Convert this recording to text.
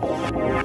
Bye.